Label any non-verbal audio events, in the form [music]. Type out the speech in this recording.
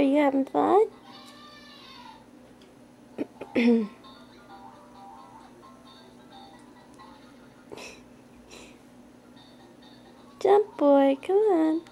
Are You having fun? [coughs] Jump, boy. Come on.